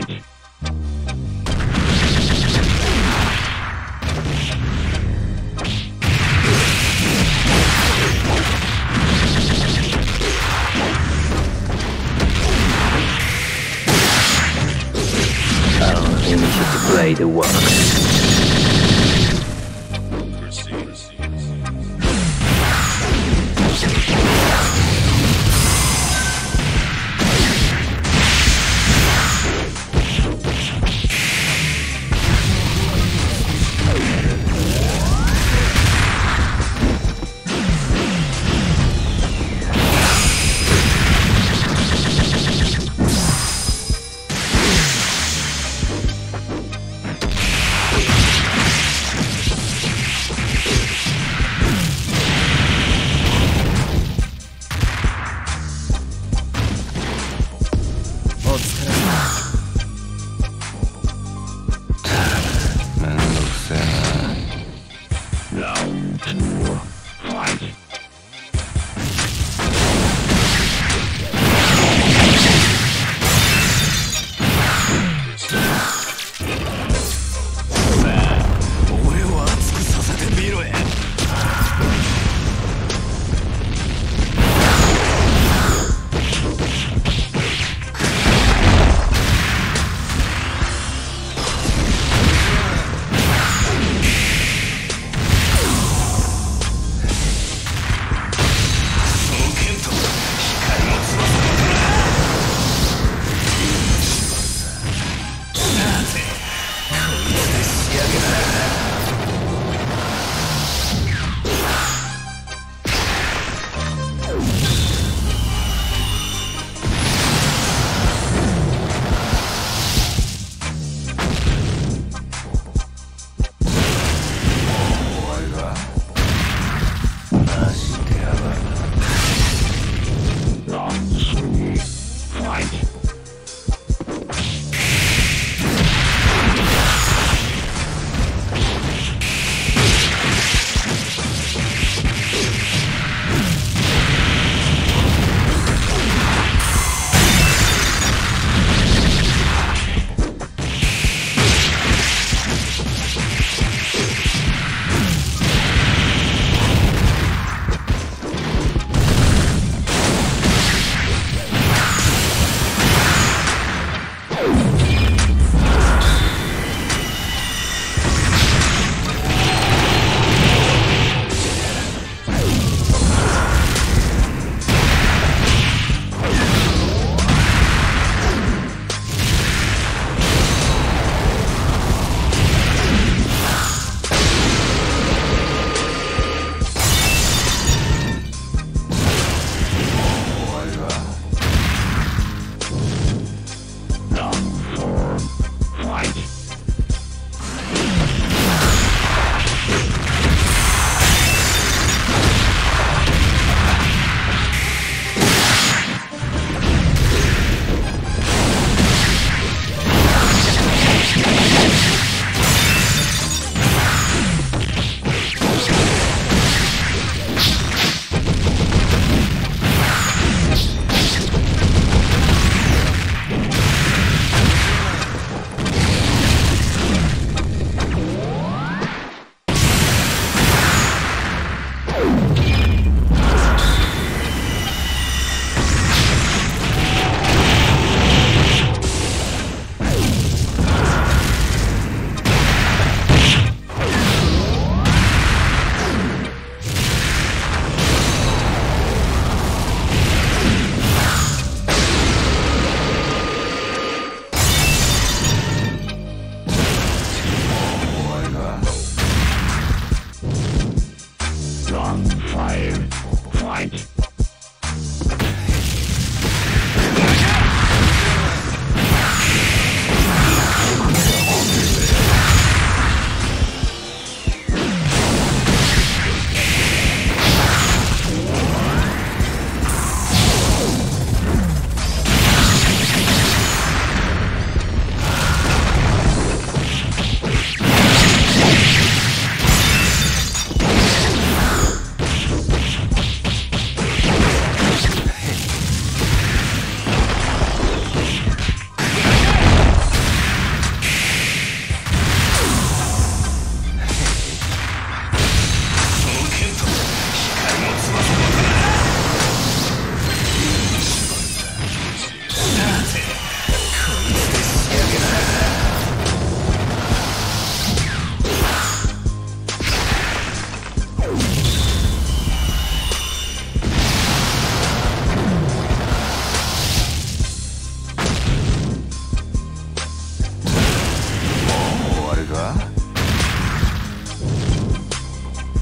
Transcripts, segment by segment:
point. I'll finish to play the works.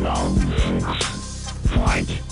long. Fight.